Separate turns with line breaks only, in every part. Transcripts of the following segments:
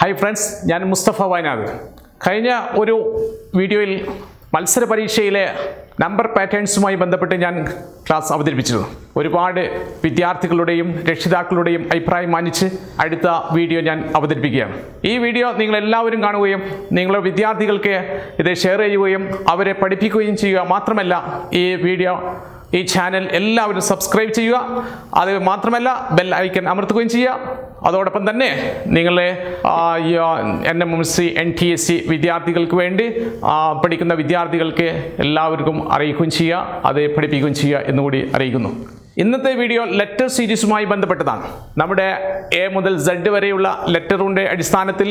Hi friends ഞാൻ മുസ്തഫ വയനാട്. കഴിഞ്ഞ ഒരു വീഡിയോയിൽ മത്സര പരീക്ഷയിലെ നമ്പർ പാറ്റേൺസുമായി ബന്ധപ്പെട്ട് ഞാൻ ക്ലാസ് അവതരിപ്പിച്ചിരുന്നു. ഒരുപാട് വിദ്യാർത്ഥികളുടെയും രക്ഷിതാക്കളുടെയും അഭിപ്രായം മാനിച്ച് അടുത്ത വീഡിയോ ഞാൻ അവതരിപ്പിക്കുകയാണ്. ഈ വീഡിയോ നിങ്ങൾ എല്ലാവരും കാണുകയും നിങ്ങളുടെ വിദ്യാർത്ഥികൾക്ക് ഇത് ഷെയർ ചെയ്യുകയും അവരെ പഠിപ്പിക്കുകയും ചെയ്യുക മാത്രമല്ല ഈ വീഡിയോ ഈ ചാനൽ എല്ലാവരും സബ്സ്ക്രൈബ് ചെയ്യുക. അത് മാത്രമല്ല ബെൽ ഐക്കൺ അമർത്തുകയും ചെയ്യുക. അതോടൊപ്പം തന്നെ നിങ്ങളെ N M M C N T S C വിദ്യാർത്ഥികൾക്ക് വേണ്ടി പഠിക്കുന്ന വിദ്യാർത്ഥികൾക്ക് എല്ലാവർക്കും അറിയിക്കുകയും ചെയ്യുക അത് പഠിപ്പിക്കുകയും ചെയ്യുക എന്നുകൂടി അറിയിക്കുന്നു. ഇന്നത്തെ വീഡിയോ ലെറ്റർ സീരീസുമായി ബന്ധപ്പെട്ടതാണ്. നമ്മുടെ എ മുതൽ സെഡ് വരെയുള്ള ലെറ്ററിന്റെ അടിസ്ഥാനത്തിൽ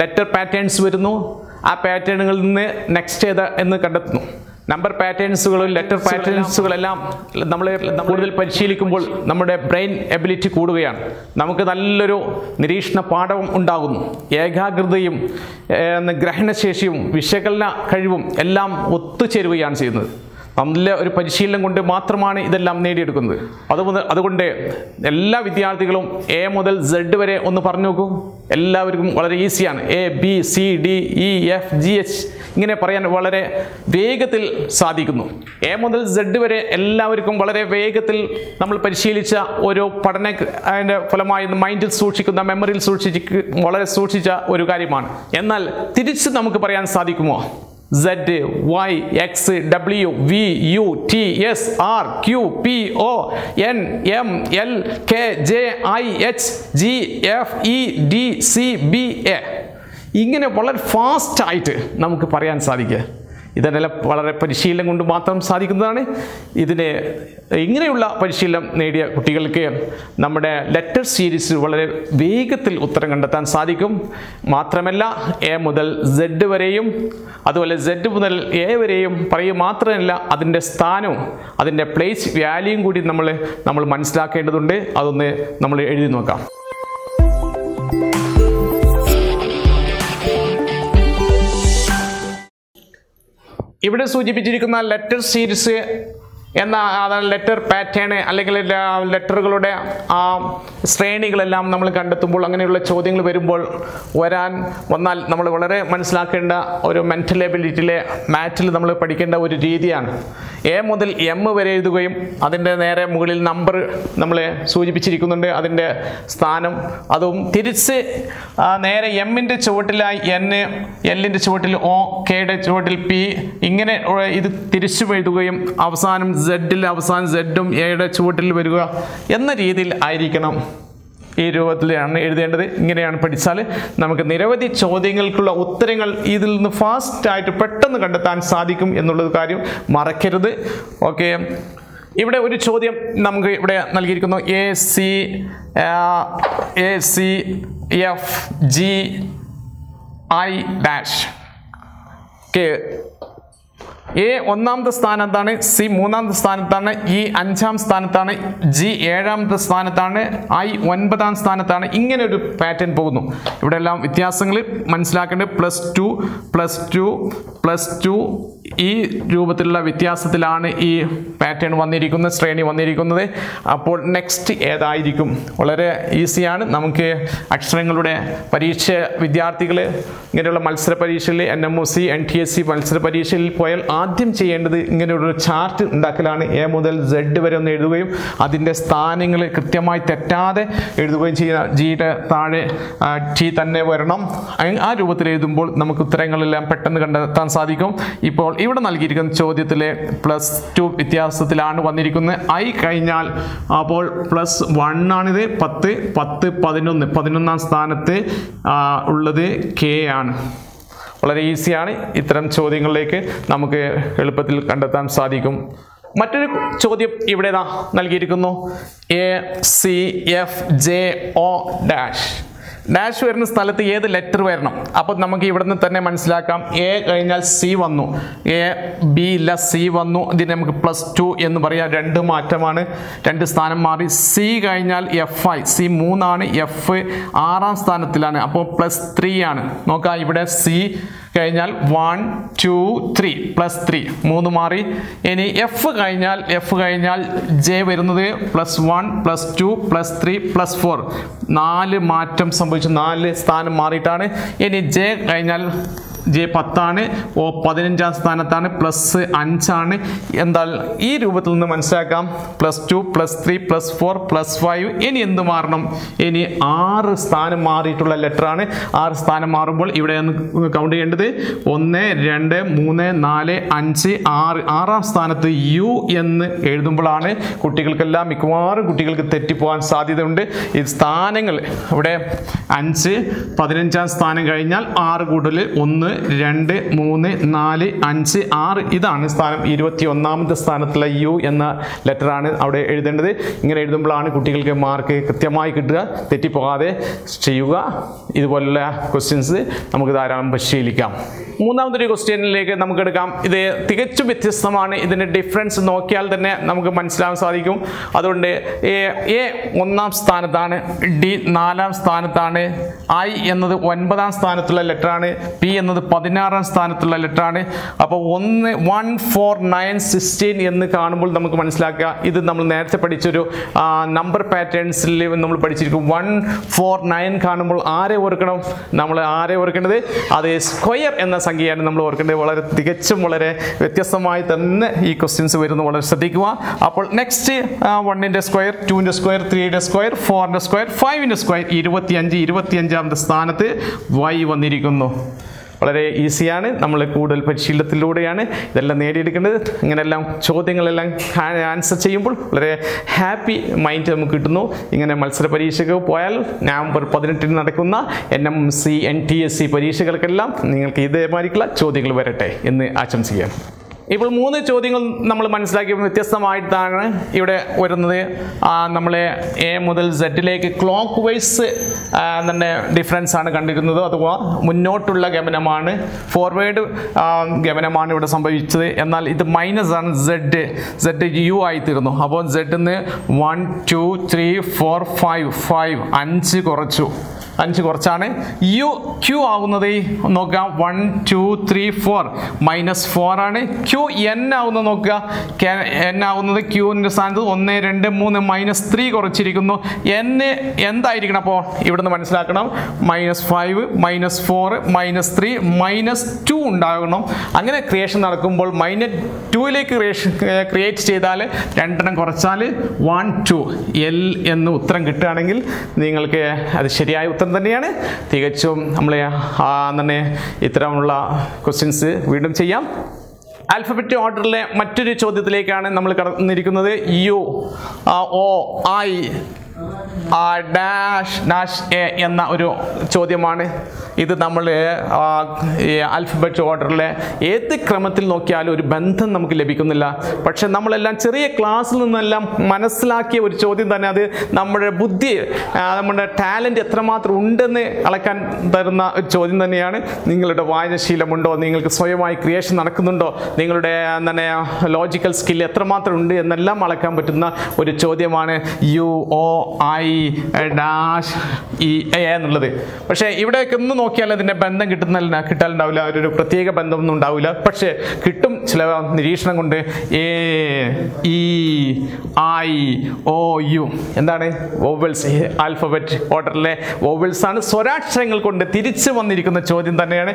ലെറ്റർ പാറ്റേൺസ് വരുന്നു. ആ പാറ്റേണുകളിൽ നിന്ന് നെക്സ്റ്റ് ഏത് എന്ന് കണ്ടെത്തുന്നു. നമ്പർ പാറ്റേൺസുകളും ലെറ്റർ പാറ്റേൺസുകളെല്ലാം നമ്മൾ കൂടുതൽ പരിശീലിക്കുമ്പോൾ നമ്മുടെ ബ്രെയിൻ എബിലിറ്റി കൂടുകയാണ്. നമുക്ക് നല്ലൊരു നിരീക്ഷണ പാഠവും ഉണ്ടാകുന്നു. ഏകാഗ്രതയും ഗ്രഹണശേഷിയും വിശകലന കഴിവും എല്ലാം ഒത്തുചേരുകയാണ് ചെയ്യുന്നത്. നല്ല ഒരു പരിശീലനം കൊണ്ട് മാത്രമാണ് ഇതെല്ലാം നേടിയെടുക്കുന്നത്. അതുകൊണ്ട് അതുകൊണ്ട് എല്ലാ വിദ്യാർത്ഥികളും എ മുതൽ സെഡ് വരെ ഒന്ന് പറഞ്ഞു നോക്കൂ. എല്ലാവർക്കും വളരെ ഈസിയാണ്. A B C D E F G H ഇങ്ങനെ പറയാൻ വളരെ വേഗത്തിൽ സാധിക്കുന്നു. എ മുതൽ സെഡ് വരെ എല്ലാവർക്കും വളരെ വേഗത്തിൽ നമ്മൾ പരിശീലിച്ച ഓരോ പഠന അതിന്റെ ഫലമായി മൈൻഡിൽ സൂക്ഷിക്കുന്ന മെമ്മറിയിൽ സൂക്ഷിച്ച് വളരെ സൂക്ഷിച്ച ഒരു കാര്യമാണ്. എന്നാൽ തിരിച്ച് നമുക്ക് പറയാൻ സാധിക്കുമോ? Z Y X W V U T S R Q P O N M L K J I H G F E D C B A ഇങ്ങനെ വളരെ ഫാസ്റ്റായിട്ട് നമുക്ക് പറയാൻ സാധിക്കുക. ഇതെല്ലാം വളരെ പരിശീലനം കൊണ്ട് മാത്രം സാധിക്കുന്നതാണ്. ഇതിനെ ഇങ്ങനെയുള്ള പരിശീലനം നേടിയ കുട്ടികൾക്ക് നമ്മുടെ ലെറ്റർ സീരീസ് വളരെ വേഗത്തിൽ ഉത്തരം കണ്ടെത്താൻ സാധിക്കും. മാത്രമല്ല എ മുതൽ സെഡ് വരെയും അതുപോലെ സെഡ് മുതൽ എ വരെയും പറയുക മാത്രമല്ല അതിന്റെ സ്ഥാനവും അതിന്റെ പ്ലേസ് വാല്യൂയും കൂടി നമ്മൾ നമ്മൾ മനസ്സിലാക്കേണ്ടതുണ്ട്. അതൊന്ന് നമ്മൾ എഴുതി നോക്കാം. ഇവിടെ സൂചിപ്പിച്ചിരിക്കുന്ന ലെറ്റർ സീരീസ് എന്ന അതാണ് ലെറ്റർ പാറ്റേൺ അല്ലെങ്കിൽ ലെറ്ററുകളുടെ ആ ശ്രേണികളെല്ലാം നമ്മൾ കണ്ടെത്തുമ്പോൾ അങ്ങനെയുള്ള ചോദ്യങ്ങൾ വരുമ്പോൾ വരാൻ വന്നാൽ നമ്മൾ വളരെ മനസ്സിലാക്കേണ്ട ഒരു മെന്റൽ എബിലിറ്റിയിലെ മാറ്റിൽ നമ്മൾ പഠിക്കേണ്ട ഒരു രീതിയാണ്. എ മുതൽ എം വരെ എഴുതുകയും അതിന്റെ നേരെ മുകളിൽ നമ്പർ നമ്മൾ സൂചിപ്പിച്ചിരിക്കുന്നുണ്ട് അതിന്റെ സ്ഥാനം. അതും തിരിച്ച് നേരെ എമ്മിന്റെ ചുവട്ടിലായി എൻ എല്ലിന്റെ ചുവട്ടിൽ ഒ കെയുടെ ചുവട്ടിൽ പി ഇങ്ങനെ ഇത് തിരിച്ചു എഴുതുകയും അവസാനം സെഡിൽ അവസാനം സെഡും എയുടെ ചുവട്ടിൽ വരിക എന്ന രീതിയിൽ ആയിരിക്കണം. ഈ രൂപത്തിലാണ് എഴുതേണ്ടത്. ഇങ്ങനെയാണ് പഠിച്ചാൽ നമുക്ക് നിരവധി ചോദ്യങ്ങൾക്കുള്ള ഉത്തരങ്ങൾ ഇതിൽ നിന്ന് ഫാസ്റ്റായിട്ട് പെട്ടെന്ന് കണ്ടെത്താൻ സാധിക്കും എന്നുള്ളത് കാര്യം മറക്കരുത്. ഓക്കെ ഇവിടെ ഒരു ചോദ്യം നമുക്ക് ഇവിടെ നൽകിയിരിക്കുന്നു. A C A C F G I dash K A ഒന്നാമത്തെ സ്ഥാനത്താണ് സി മൂന്നാമത്തെ സ്ഥാനത്താണ് ഇ അഞ്ചാം സ്ഥാനത്താണ് ജി ഏഴാമത്തെ സ്ഥാനത്താണ് ഐ ഒൻപതാം സ്ഥാനത്താണ് ഇങ്ങനെ ഒരു പാറ്റേൺ പോകുന്നു. ഇവിടെ എല്ലാം വ്യത്യാസങ്ങൾ മനസ്സിലാക്കേണ്ടത് plus two plus two plus two ഈ രൂപത്തിലുള്ള വ്യത്യാസത്തിലാണ് ഈ പാറ്റേൺ വന്നിരിക്കുന്നത് ശ്രേണി വന്നിരിക്കുന്നത്. അപ്പോൾ നെക്സ്റ്റ് ഏതായിരിക്കും? വളരെ ഈസിയാണ് നമുക്ക് അക്ഷരങ്ങളുടെ പരീക്ഷ വിദ്യാർത്ഥികൾ ഇങ്ങനെയുള്ള മത്സര പരീക്ഷയിൽ N M O C N T S C മത്സര പരീക്ഷയിൽ പോയാൽ ആദ്യം ചെയ്യേണ്ടത് ഇങ്ങനെയൊരു ചാർട്ട് ഉണ്ടാക്കലാണ്. എ മുതൽ സെഡ് വരെ ഒന്ന് എഴുതുകയും അതിന്റെ സ്ഥാനങ്ങൾ കൃത്യമായി തെറ്റാതെ എഴുതുകയും ചെയ്യുക ജിയുടെ താഴെ ടി തന്നെ വരണം. ആ രൂപത്തിൽ എഴുതുമ്പോൾ നമുക്ക് ഉത്തരങ്ങളെല്ലാം പെട്ടെന്ന് കണ്ടെത്താൻ സാധിക്കും. ഇപ്പോൾ ഇവിടെ നൽകിയിരിക്കുന്ന ചോദ്യത്തിലെ പ്ലസ് ടു വ്യത്യാസത്തിലാണ് വന്നിരിക്കുന്നത്. ഐ കഴിഞ്ഞാൽ അപ്പോൾ പ്ലസ് വൺ ആണിത് പത്ത് പത്ത് പതിനൊന്ന് പതിനൊന്നാം സ്ഥാനത്ത് ഉള്ളത് കെ ആണ്. വളരെ ഈസിയാണ് ഇത്തരം ചോദ്യങ്ങളിലേക്ക് നമുക്ക് എളുപ്പത്തിൽ കണ്ടെത്താൻ സാധിക്കും. മറ്റൊരു ചോദ്യം ഇവിടെ നൽകിയിരിക്കുന്നു. A C F J O dash dash വരുന്ന സ്ഥലത്ത് ഏത് ലെറ്റർ വരണം? അപ്പോൾ നമുക്ക് ഇവിടെ നിന്ന് തന്നെ മനസ്സിലാക്കാം. എ കഴിഞ്ഞാൽ സി വന്നു. എ ബി ഇല്ല സി വന്നു. ഇതിന് നമുക്ക് പ്ലസ് ടു എന്ന് പറയാം. രണ്ട് മാറ്റമാണ്. രണ്ട് സ്ഥാനം മാറി. സി കഴിഞ്ഞാൽ എഫ് ഐ സി മൂന്നാണ്. എഫ് ആറാം സ്ഥാനത്തിലാണ്. അപ്പോൾ പ്ലസ് ത്രീ ആണ്. നോക്കാം ഇവിടെ സി കഴിഞ്ഞാൽ one two three plus three മൂന്ന് മാറി. ഇനി എഫ് കഴിഞ്ഞാൽ എഫ് കഴിഞ്ഞാൽ ജെ വരുന്നത് plus one plus two plus three plus four നാല് മാറ്റം സംഭവിച്ചു നാല് സ്ഥാനം മാറിയിട്ടാണ്. ഇനി ജെ കഴിഞ്ഞാൽ ജെ പത്താണ്. ഓ പതിനഞ്ചാം സ്ഥാനത്താണ്. പ്ലസ് അഞ്ചാണ്. എന്താ ഈ രൂപത്തിൽ നിന്ന് മനസ്സിലാക്കാം. Plus two plus three plus four plus five ഇനി എന്ത് മാറണം? ഇനി ആറ് സ്ഥാനം മാറിയിട്ടുള്ള ലെറ്ററാണ് ആറ് സ്ഥാനം മാറുമ്പോൾ ഇവിടെ കൗണ്ട് ചെയ്യേണ്ടത്. ഒന്ന് രണ്ട് മൂന്ന് നാല് അഞ്ച് ആറ്. ആറാം സ്ഥാനത്ത് യു എന്ന് എഴുതുമ്പോഴാണ് കുട്ടികൾക്കെല്ലാം മിക്കവാറും കുട്ടികൾക്ക് തെറ്റിപ്പോകാൻ സാധ്യതയുണ്ട്. ഈ സ്ഥാനങ്ങൾ ഇവിടെ അഞ്ച് പതിനഞ്ചാം സ്ഥാനം കഴിഞ്ഞാൽ ആറ് കൂടുതൽ ഒന്ന് രണ്ട് മൂന്ന് നാല് അഞ്ച് ആറ് ഇതാണ് സ്ഥാനം. ഇരുപത്തി ഒന്നാമത്തെ സ്ഥാനത്തുള്ള യു എന്ന ലെറ്ററാണ് അവിടെ എഴുതേണ്ടത്. ഇങ്ങനെ എഴുതുമ്പോഴാണ് കുട്ടികൾക്ക് മാർക്ക് കൃത്യമായി കിട്ടുക. തെറ്റിപ്പോകാതെ ചെയ്യുക. ഇതുപോലുള്ള ക്വസ്റ്റ്യൻസ് നമുക്ക് ധാരാളം പരിശീലിക്കാം. മൂന്നാമത്തെ മൂന്നാമതൊരു ക്വസ്റ്റ്യനിലേക്ക് നമുക്ക് എടുക്കാം. ഇത് തികച്ചും വ്യത്യസ്തമാണ്. ഇതിന്റെ ഡിഫറൻസ് നോക്കിയാൽ തന്നെ നമുക്ക് മനസ്സിലാവാൻ സാധിക്കും. അതുകൊണ്ട് എ ഒന്നാം സ്ഥാനത്താണ് ഡി നാലാം സ്ഥാനത്താണ് ഐ എന്നത് ഒൻപതാം സ്ഥാനത്തുള്ള ലെറ്ററാണ് പി എന്നത് പതിനാറാം സ്ഥാനത്തുള്ള ലെറ്ററാണ്. അപ്പോൾ ഒന്ന് വൺ ഫോർ നയൻ സിക്സ്റ്റീൻ എന്ന് കാണുമ്പോൾ നമുക്ക് മനസ്സിലാക്കുക. ഇത് നമ്മൾ നേരത്തെ പഠിച്ചൊരു നമ്പർ പാറ്റേൺസിൽ നമ്മൾ പഠിച്ചിരിക്കും. വൺ ഫോർ നയൻ കാണുമ്പോൾ ആരെ ഓർക്കണം? നമ്മൾ ആരെ ഓർക്കേണ്ടത്? അത് സ്ക്വയർ എന്ന സംഖ്യയാണ് നമ്മൾ ഓർക്കേണ്ടത്. വളരെ തികച്ചും വളരെ വ്യത്യസ്തമായി തന്നെ ഈ ക്വസ്റ്റ്യൻസ് വരുന്നു വളരെ ശ്രദ്ധിക്കുക. അപ്പോൾ നെക്സ്റ്റ് വണ്ണിന്റെ സ്ക്വയർ ടുവിന്റെ സ്ക്വയർ ത്രീയുടെ സ്ക്വയർ ഫോറിന്റെ സ്ക്വയർ ഫൈവിന്റെ സ്ക്വയർ ഇരുപത്തിയഞ്ച് ഇരുപത്തിയഞ്ചാമത്തെ സ്ഥാനത്ത് വൈ വന്നിരിക്കുന്നു. വളരെ ഈസിയാണ്. നമ്മൾ കൂടുതൽ പരിശീലനത്തിലൂടെയാണ് ഇതെല്ലാം നേടിയെടുക്കേണ്ടത്. ഇങ്ങനെല്ലാം ചോദ്യങ്ങളെല്ലാം ആൻസർ ചെയ്യുമ്പോൾ വളരെ ഹാപ്പി മൈൻഡ് നമുക്ക് കിട്ടുന്നു. ഇങ്ങനെ മത്സര പരീക്ഷയ്ക്ക് പോയാൽ നവംബർ പതിനെട്ടിന് നടക്കുന്ന N M C N T S C പരീക്ഷകൾക്കെല്ലാം നിങ്ങൾക്ക് ഇതേമാതിരിക്കുള്ള ചോദ്യങ്ങൾ വരട്ടെ എന്ന് ആശംസിക്കാം. ഇപ്പോൾ മൂന്ന് ചോദ്യങ്ങൾ നമ്മൾ മനസ്സിലാക്കി. വ്യത്യസ്തമായിട്ടാണ് ഇവിടെ വരുന്നത്. നമ്മളെ എ മുതൽ സെറ്റിലേക്ക് ക്ലോക്ക് വൈസ് തന്നെ ഡിഫറൻസ് ആണ് കണ്ടിരുന്നത് അഥവാ മുന്നോട്ടുള്ള ഗമനമാണ്. ഫോർവേഡ് ഗമനമാണ് ഇവിടെ സംഭവിച്ചത്. എന്നാൽ ഇത് മൈനസ് ആണ് സെഡ് സെഡ് യു ആയിത്തീരുന്നു. അപ്പോൾ സെഡിന്ന് one two three four five five അഞ്ച് കുറച്ചു. അഞ്ച് കുറച്ചാണ്. യു ക്യു ആവുന്നത് നോക്കുക one two three four. Minus four ആണ്. ക്യു എൻ ആവുന്നത് നോക്കുക. എൻ ആവുന്നത് ക്യൂവിന്റെ സ്ഥാനത്ത് ഒന്ന് രണ്ട് മൂന്ന് മൈനസ് ത്രീ കുറച്ചിരിക്കുന്നു. എൻ എന്തായിരിക്കണം അപ്പോൾ ഇവിടുന്ന് മനസ്സിലാക്കണം. Minus five minus four minus three minus two ഉണ്ടാകണം. അങ്ങനെ ക്രിയേഷൻ നടക്കുമ്പോൾ മൈനസ് ടുവിലേക്ക് ക്രിയേഷൻ ക്രിയേറ്റ് ചെയ്താൽ രണ്ടെണ്ണം കുറച്ചാൽ വൺ ടു എൽ എന്ന് ഉത്തരം കിട്ടുകയാണെങ്കിൽ നിങ്ങൾക്ക് അത് ശരിയായ ഉത്തരം തന്നെയാണ്. തികച്ചും നമ്മൾ തന്നെ ഇത്തരമുള്ള ക്വസ്റ്റ്യൻസ് വീണ്ടും ചെയ്യാം. ആൽഫബറ്റ് ഓർഡറിലെ മറ്റൊരു ചോദ്യത്തിലേക്കാണ് നമ്മൾ കടന്നിരിക്കുന്നത്. U O I dash dash A എന്ന ഒരു ചോദ്യമാണ്. ഇത് നമ്മൾ അൽഫബറ്റ് ഓർഡറിലെ ഏത് ക്രമത്തിൽ നോക്കിയാലും ഒരു ബന്ധം നമുക്ക് ലഭിക്കുന്നില്ല. പക്ഷെ നമ്മളെല്ലാം ചെറിയ ക്ലാസ്സിൽ നിന്നെല്ലാം മനസ്സിലാക്കിയ ഒരു ചോദ്യം തന്നെ അത് നമ്മുടെ ബുദ്ധി നമ്മുടെ ടാലന്റ് എത്രമാത്രം ഉണ്ടെന്ന് അളക്കാൻ തരുന്ന ഒരു ചോദ്യം തന്നെയാണ്. നിങ്ങളുടെ വായനശീലമുണ്ടോ? നിങ്ങൾക്ക് സ്വയമായി ക്രിയേഷൻ നടക്കുന്നുണ്ടോ? നിങ്ങളുടെ തന്നെ ലോജിക്കൽ സ്കിൽ എത്രമാത്രം ഉണ്ട്? എന്നെല്ലാം അളക്കാൻ പറ്റുന്ന ഒരു ചോദ്യമാണ്. U O I dash E A എന്നുള്ളത്. പക്ഷേ ഇവിടെയൊക്കെ ഒന്ന് നോക്കിയാൽ അതിന്റെ ബന്ധം കിട്ടുന്നില്ല കിട്ടാനുണ്ടാവില്ല ഒരു പ്രത്യേക ബന്ധമൊന്നും ഉണ്ടാവില്ല. പക്ഷേ കിട്ടും ചില നിരീക്ഷണം കൊണ്ട്. A E I O U എന്താണ്? വോവൽസ് ആൽഫബറ്റ് ഓർഡറിലെ വോവൽസ് ആണ്. സ്വരാക്ഷരങ്ങൾ കൊണ്ട് തിരിച്ചു വന്നിരിക്കുന്ന ചോദ്യം തന്നെയാണ്.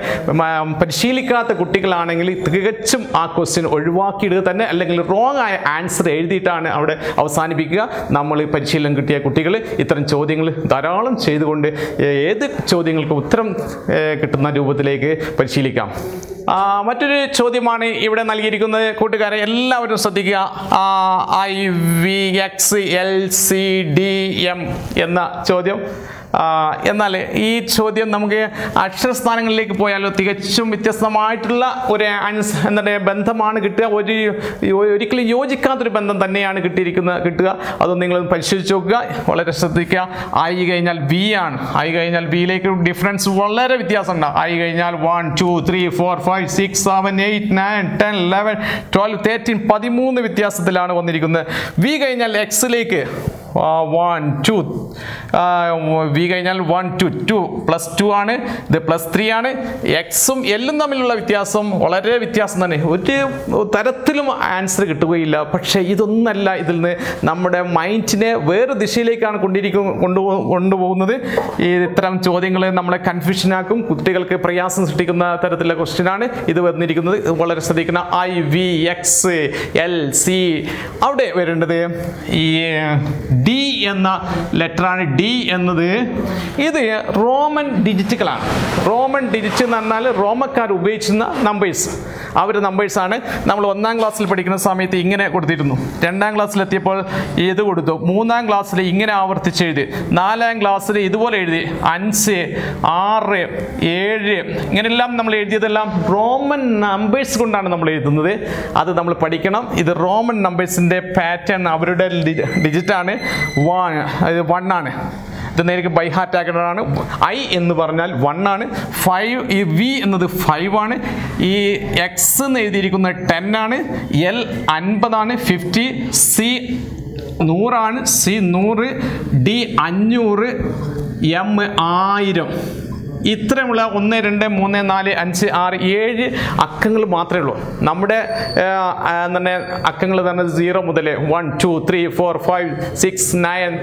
പരിശീലിക്കാത്ത കുട്ടികളാണെങ്കിൽ തികച്ചും ആ ക്വസ്റ്റ്യൻ ഒഴിവാക്കിയിടുക തന്നെ അല്ലെങ്കിൽ റോങ് ആയ ആൻസർ എഴുതിയിട്ടാണ് അവിടെ അവസാനിപ്പിക്കുക. നമ്മൾ പരിശീലനം കിട്ടിയ കുട്ടികൾ ഇത്തരം ചോദ്യങ്ങൾ ധാരാളം ചെയ്തുകൊണ്ട് ഏത് ചോദ്യങ്ങൾക്കും ഉത്തരം കിട്ടുന്ന രൂപത്തിലേക്ക് പരിശീലിക്കാം. മറ്റൊരു ചോദ്യമാണ് ഇവിടെ നൽകിയിരിക്കുന്നത്. കൂട്ടുകാരെ എല്ലാവരും ശ്രദ്ധിക്കുക. I V X L C D M എന്ന ചോദ്യം. എന്നാൽ ഈ ചോദ്യം നമുക്ക് അക്ഷരസ്ഥാനങ്ങളിലേക്ക് പോയാലോ തികച്ചും വ്യത്യസ്തമായിട്ടുള്ള ഒരു ആൻസ് എന്താണ് ബന്ധമാണ് കിട്ടുക. ഒരു ഒരിക്കലും യോജിക്കാത്തൊരു ബന്ധം തന്നെയാണ് കിട്ടിയിരിക്കുന്നത് കിട്ടുക. അത് നിങ്ങൾ പരിശോധിച്ച് നോക്കുക. വളരെ ശ്രദ്ധിക്കുക. ആയി കഴിഞ്ഞാൽ വി ആണ്. ആയി കഴിഞ്ഞാൽ വിയിലേക്ക് ഡിഫറൻസ് വളരെ വ്യത്യാസമുണ്ട്. ആയി കഴിഞ്ഞാൽ one two three four five six seven eight nine ten eleven twelve thirteen പതിമൂന്ന് വ്യത്യാസത്തിലാണ് വന്നിരിക്കുന്നത്. വി കഴിഞ്ഞാൽ എക്സിലേക്ക് വൺ ടു വി കഴിഞ്ഞാൽ one two two plus two ആണ്. ഇത് പ്ലസ് ത്രീ ആണ്. എക്സും എല്ലും തമ്മിലുള്ള വ്യത്യാസം വളരെ വ്യത്യാസം തന്നെ. ഒരു തരത്തിലും ആൻസർ കിട്ടുകയില്ല. പക്ഷേ ഇതൊന്നല്ല ഇതിൽ നിന്ന് നമ്മുടെ മൈൻഡിനെ വേറെ ദിശയിലേക്കാണ് കൊണ്ടിരിക്കും കൊണ്ടുപോ കൊണ്ടുപോകുന്നത്. ഈ ഇത്തരം ചോദ്യങ്ങൾ നമ്മളെ കൺഫ്യൂഷനാക്കും കുട്ടികൾക്ക് പ്രയാസം സൃഷ്ടിക്കുന്ന തരത്തിലുള്ള ക്വസ്റ്റ്യനാണ് ഇത് വന്നിരിക്കുന്നത്. വളരെ ശ്രദ്ധിക്കുന്ന I V X L C അവിടെ വരേണ്ടത് ഈ ഡി എന്ന ലെറ്ററാണ് ഡി എന്നത്. ഇത് റോമൻ ഡിജിറ്റുകളാണ്. റോമൻ ഡിജിറ്റ് എന്ന് പറഞ്ഞാൽ റോമക്കാർ ഉപയോഗിച്ചിരുന്ന നമ്പേഴ്സ് അവർ നമ്പേഴ്സാണ് നമ്മൾ ഒന്നാം ക്ലാസ്സിൽ പഠിക്കുന്ന സമയത്ത് ഇങ്ങനെ കൊടുത്തിരുന്നു. രണ്ടാം ക്ലാസ്സിലെത്തിയപ്പോൾ ഇത് കൊടുത്തു. മൂന്നാം ക്ലാസ്സിൽ ഇങ്ങനെ ആവർത്തിച്ച് എഴുതി. നാലാം ക്ലാസ്സിൽ ഇതുപോലെ എഴുതി. അഞ്ച് ആറ് ഏഴ് ഇങ്ങനെയെല്ലാം നമ്മൾ എഴുതിയതെല്ലാം റോമൻ നമ്പേഴ്സ് കൊണ്ടാണ് നമ്മൾ എഴുതുന്നത്. അത് നമ്മൾ പഠിക്കണം. ഇത് റോമൻ നമ്പേഴ്സിന്റെ പാറ്റേൺ അവരുടെ ഡിജിറ്റാണ്. വൺ ഇത് വൺ ആണ്. ഇത് നേരിട്ട് ബൈ ഹാർട്ട് ആക്കേണ്ടതാണ്. ഐ എന്ന് പറഞ്ഞാൽ വൺ ആണ്. ഫൈവ് ഈ വി എന്നത് ഫൈവ് ആണ്. ഈ എക്സ് എന്ന് എഴുതിയിരിക്കുന്ന ടെൻ ആണ്. എൽ അൻപതാണ് ഫിഫ്റ്റി സി നൂറാണ്. സി നൂറ് ഡി അഞ്ഞൂറ് എം ആയിരം. ഇത്രയുമുള്ള ഒന്ന് രണ്ട് മൂന്ന് നാല് അഞ്ച് ആറ് ഏഴ് അക്കങ്ങൾ മാത്രമേ ഉള്ളൂ. നമ്മുടെ തന്നെ അക്കങ്ങൾ തന്നെ സീറോ മുതൽ one two three four five six nine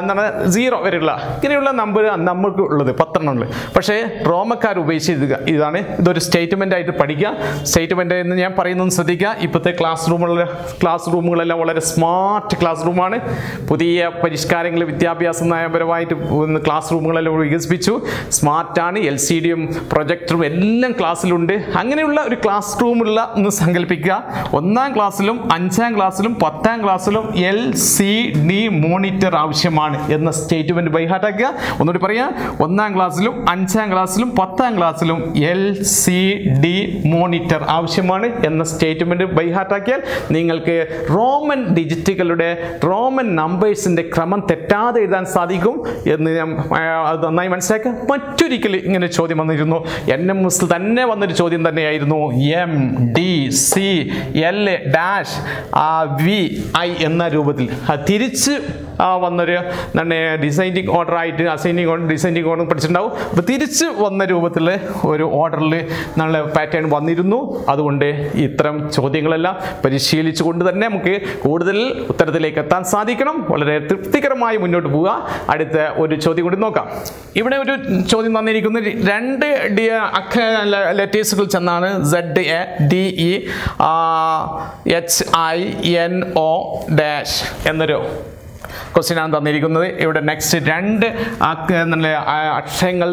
എന്നാണ് സീറോ വരെയുള്ള ഇങ്ങനെയുള്ള നമ്പർ നമുക്ക് ഉള്ളത് പത്തെണ്ണം ഉള്ളത് പക്ഷേ റോമക്കാർ ഉപയോഗിച്ച് ഇതാണ് ഇതൊരു സ്റ്റേറ്റ്മെന്റ് ആയിട്ട് പഠിക്കുക. സ്റ്റേറ്റ്മെന്റ് എന്ന് ഞാൻ പറയുന്നത് ശ്രദ്ധിക്കുക. ഇപ്പോഴത്തെ ക്ലാസ് റൂമുകളിൽ ക്ലാസ് റൂമുകളെല്ലാം വളരെ സ്മാർട്ട് ക്ലാസ് റൂമാണ് പുതിയ പരിഷ്കാരങ്ങൾ വിദ്യാഭ്യാസ നയപരമായിട്ട് ക്ലാസ് റൂമുകളെല്ലാം വികസിപ്പിച്ചു. സ്മാർട്ട് സ്മാർട്ടാണ് എൽ സി ഡിയും പ്രൊജക്ടറും എല്ലാം ക്ലാസ്സിലുണ്ട്. അങ്ങനെയുള്ള ഒരു ക്ലാസ് റൂമുള്ള ഒന്ന് സങ്കല്പിക്കുക. ഒന്നാം ക്ലാസ്സിലും അഞ്ചാം ക്ലാസ്സിലും പത്താം ക്ലാസ്സിലും എൽ സി ഡി മോണിറ്റർ ആവശ്യമാണ് എന്ന സ്റ്റേറ്റ്മെന്റ് ബൈഹാർട്ടാക്കുക. ഒന്നുകൂടി പറയാം ഒന്നാം ക്ലാസ്സിലും അഞ്ചാം ക്ലാസ്സിലും പത്താം ക്ലാസ്സിലും എൽ സി ഡി മോണിറ്റർ ആവശ്യമാണ് എന്ന സ്റ്റേറ്റ്മെന്റ് ബൈഹാർട്ടാക്കിയാൽ നിങ്ങൾക്ക് റോമൻ ഡിജിറ്റുകളുടെ റോമൻ നമ്പേഴ്സിന്റെ ക്രമം തെറ്റാതെ എഴുതാൻ സാധിക്കും എന്ന് ഞാൻ അത് നന്നായി മനസ്സിലാക്കുക. മറ്റൊരിക്കൽ ഇങ്ങനെ ചോദ്യം വന്നിരുന്നു. എൻ എം എസ് തന്നെ വന്നൊരു ചോദ്യം തന്നെയായിരുന്നു. M D C L dash ആ വി ഐ എന്ന രൂപത്തിൽ. തിരിച്ച് വന്നൊരു എന്താണ് ഡിസൈനിങ് ഓർഡർ ആയിട്ട് അസൈനിങ് ഓർഡർ ഡിസൈനിങ് ഓർഡർ പഠിച്ചിട്ടുണ്ടാവും. അപ്പോൾ തിരിച്ച് വന്ന രൂപത്തിൽ ഒരു ഓർഡറിൽ നല്ല പാറ്റേൺ വന്നിരുന്നു. അതുകൊണ്ട് ഇത്തരം ചോദ്യങ്ങളെല്ലാം പരിശീലിച്ചുകൊണ്ട് തന്നെ നമുക്ക് കൂടുതൽ ഉത്തരത്തിലേക്ക് എത്താൻ സാധിക്കണം. വളരെ തൃപ്തികരമായി മുന്നോട്ട് പോവുക. അടുത്ത ഒരു ചോദ്യം കൂടി നോക്കാം. ഇവിടെ ഒരു ചോദ്യം തന്നിരിക്കുന്നത് രണ്ട് ഡി അക്ക ലെറ്റേഴ്സുകൾ ചെന്നാണ്. Z A D E H I N O dash എന്നൊരു ക്വസ്റ്റ്യൻ ആണ് തന്നിരിക്കുന്നത്. ഇവിടെ നെക്സ്റ്റ് രണ്ട് അക്ഷരങ്ങൾ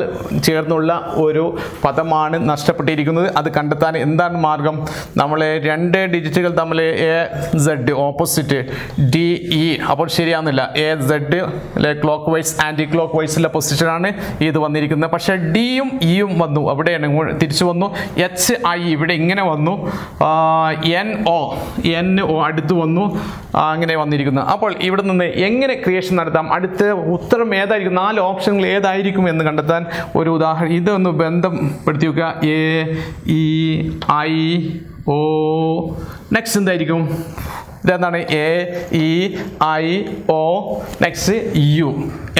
ചേർന്നുള്ള ഒരു പദമാണ് നഷ്ടപ്പെട്ടിരിക്കുന്നത്. അത് കണ്ടെത്താൻ എന്താണ് മാർഗം? നമ്മളെ രണ്ട് ഡിജിറ്റുകൾ തമ്മിൽ A Z opposite D E അപ്പോൾ ശരിയാവുന്നില്ല. എ സെഡ് ക്ലോക്ക് വൈസ് ആന്റി ക്ലോക്ക് വൈസിലെ പൊസിഷനാണ് ഇത് വന്നിരിക്കുന്നത്. പക്ഷേ ഡിയും ഇയും വന്നു. അവിടെയാണ് തിരിച്ചു വന്നു. എച്ച് ഐ ഇവിടെ ഇങ്ങനെ വന്നു. എൻ ഒ എൻ ഒ അടുത്ത് വന്നു. അങ്ങനെ വന്നിരിക്കുന്നു. അപ്പോൾ ഇവിടെ നിന്ന് എങ്ങനെ ക്രിയേഷൻ നടത്താം? അടുത്ത ഉത്തരം ഏതായിരിക്കും? നാല് ഓപ്ഷനുകൾ ഏതായിരിക്കും എന്ന് കണ്ടെത്താൻ ഒരു ഉദാഹരണം ഇതൊന്ന് ബന്ധപ്പെടുത്തി വെക്കുക A E I O. Next എന്തായിരിക്കും? ഇതെന്താണ്? A E I O next U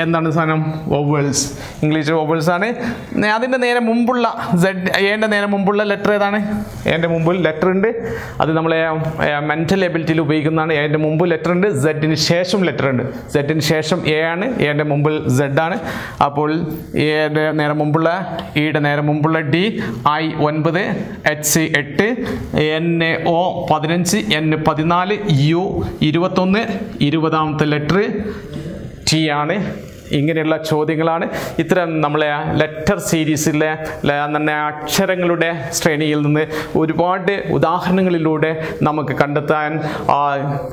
എന്താണ് സാധനം? വൊവൽസ് ഇംഗ്ലീഷ് വൊവൽസ് ആണ്. അതിന്റെ നേരെ മുമ്പുള്ള സെഡ് എന്റെ നേരെ മുമ്പുള്ള ലെറ്റർ ഏതാണ്? എന്റെ മുമ്പിൽ ലെറ്റർ ഉണ്ട്. അത് നമ്മളെ മെന്റൽ എബിലിറ്റിയിൽ ഉപയോഗിക്കുന്നതാണ്. എന്റെ മുമ്പ് ലെറ്റർ ഉണ്ട്. സെഡിന് ശേഷം ലെറ്റർ ഉണ്ട്. സെഡിന് ശേഷം എ ആണ്. എന്റെ മുമ്പിൽ സെഡ് ആണ്. അപ്പോൾ എയുടെ നേരെ മുമ്പുള്ള ഇയുടെ നേരെ മുമ്പുള്ള ഡി ഐ ഒൻപത് എച്ച് എട്ട് എൻ ഒ പതിനഞ്ച് എൻ പതിനാല് യു ഇരുപത്തൊന്ന് ഇരുപതാമത്തെ ലെറ്റർ ടി ആണ്. ഇങ്ങനെയുള്ള ചോദ്യങ്ങളാണ്. ഇത്തരം നമ്മളെ ലെറ്റർ സീരീസിലെ തന്നെ അക്ഷരങ്ങളുടെ ശ്രേണിയിൽ നിന്ന് ഒരുപാട് ഉദാഹരണങ്ങളിലൂടെ നമുക്ക് കണ്ടെത്താൻ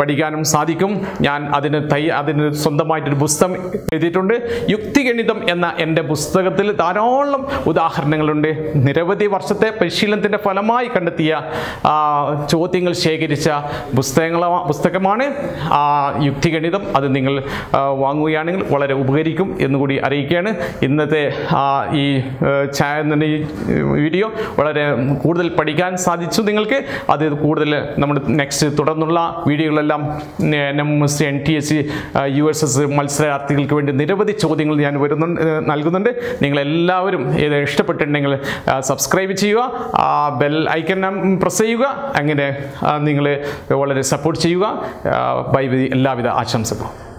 പഠിക്കാനും സാധിക്കും. ഞാൻ അതിന് തൈ അതിന് സ്വന്തമായിട്ടൊരു പുസ്തകം എഴുതിയിട്ടുണ്ട്. യുക്തിഗണിതം എന്ന എന്റെ പുസ്തകത്തിൽ ധാരാളം ഉദാഹരണങ്ങളുണ്ട്. നിരവധി വർഷത്തെ പരിശീലനത്തിന്റെ ഫലമായി കണ്ടെത്തിയ ചോദ്യങ്ങൾ ശേഖരിച്ച പുസ്തകങ്ങള പുസ്തകമാണ്. യുക്തിഗണിതം. അത് നിങ്ങൾ വാങ്ങുകയാണെങ്കിൽ വളരെ ഉപകരിക്കും. ഉപകരിക്കും എന്നുകൂടി അറിയിക്കുകയാണ്. ഇന്നത്തെ ആ, ഈ ഈ വീഡിയോ വളരെ കൂടുതൽ പഠിക്കാൻ സാധിച്ചു നിങ്ങൾക്ക്. അത് കൂടുതൽ നമ്മൾ നെക്സ്റ്റ് തുടർന്നുള്ള വീഡിയോകളെല്ലാം N M S N T S U S S മത്സരാർത്ഥികൾക്ക് വേണ്ടി നിരവധി ചോദ്യങ്ങൾ ഞാൻ വരുന്നുണ്ട് നൽകുന്നുണ്ട്. നിങ്ങളെല്ലാവരും ഇത് ഇഷ്ടപ്പെട്ടിട്ടുണ്ടെങ്കിൽ സബ്സ്ക്രൈബ് ചെയ്യുക ബെൽ ഐക്കൺ പ്രസ് ചെയ്യുക. അങ്ങനെ നിങ്ങൾ വളരെ സപ്പോർട്ട് ചെയ്യുക. ബൈ എല്ലാവിധ ആശംസകളും.